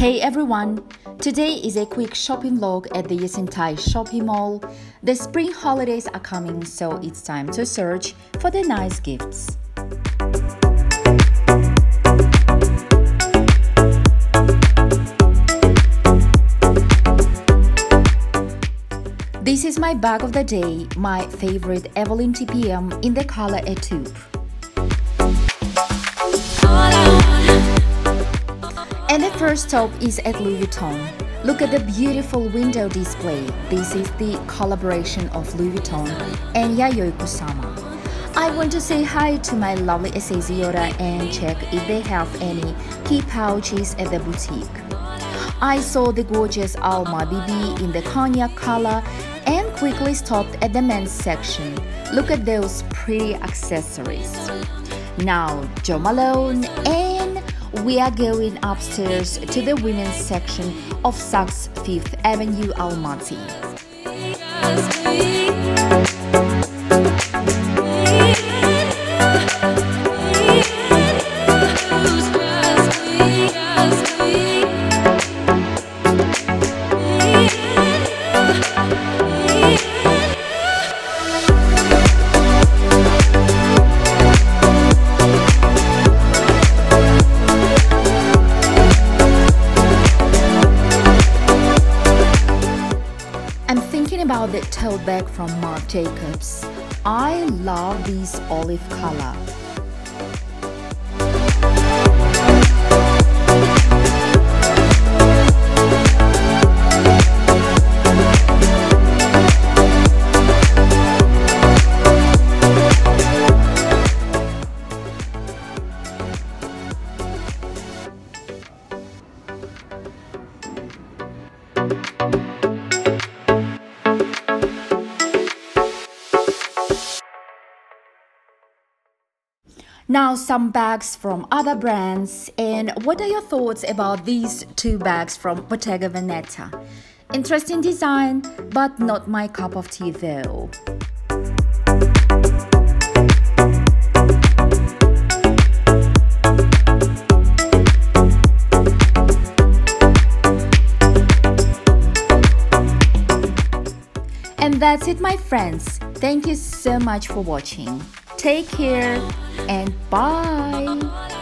Hey everyone! Today is a quick shopping vlog at the Esentai shopping mall. The spring holidays are coming, so it's time to search for the nice gifts. This is my bag of the day, my favorite Evelyne TPM in the color Etoupe. First stop is at Louis Vuitton. Look at the beautiful window display. This is the collaboration of Louis Vuitton and Yayoi Kusama. I want to say hi to my lovely Yoda and check if they have any key pouches at the boutique. I saw the gorgeous Alma BB in the cognac color and quickly stopped at the men's section. Look at those pretty accessories. Now, Jo Malone and we are going upstairs to the women's section of Saks Fifth Avenue Almaty. I'm about the bag from Marc Jacobs. I love this olive color. Now some bags from other brands and what are your thoughts about these two bags from Bottega Veneta? Interesting design but not my cup of tea though. And that's it my friends. Thank you so much for watching. Take care and bye.